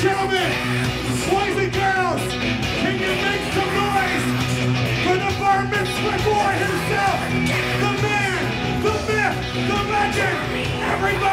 gentlemen, boys and girls, can you make some noise for the Bar Mitzvah boy himself, the man, the myth, the legend, everybody!